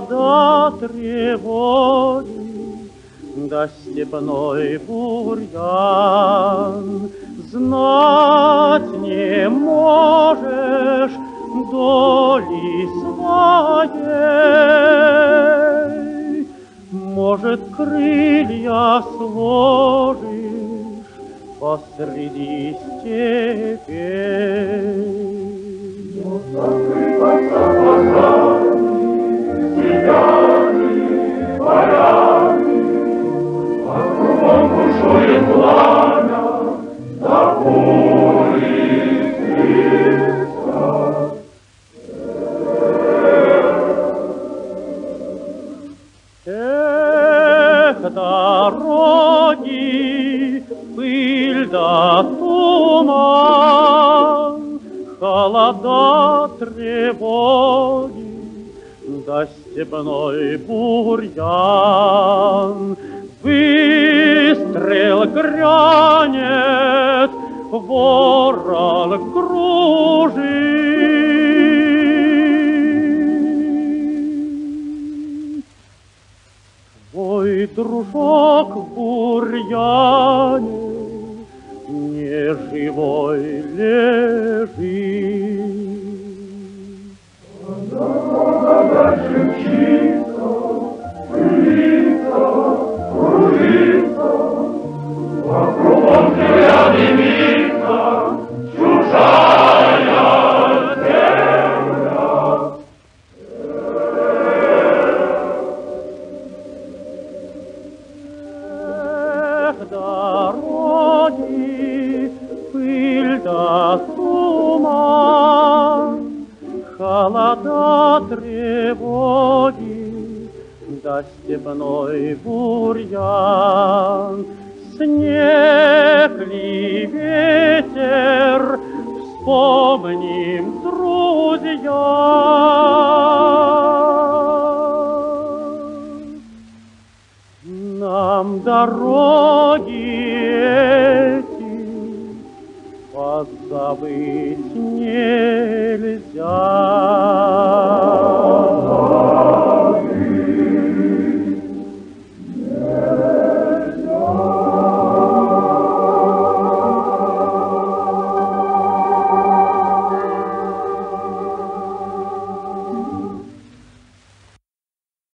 до тревоги, да степной бурьян. Знать не можешь доли своей, Может, крылья сложишь посреди степей. Дороги, пыль да туман, Холода, тревоги, да степной бурьян. Выстрел грянет, ворон кружит. Твой дружок в бурьяне не живой лежит. Пыль да туман, Холода, тревоги, да степной бурьян. Снег ли ветер, вспомним, друзья. Нам дороги позабыть нельзя.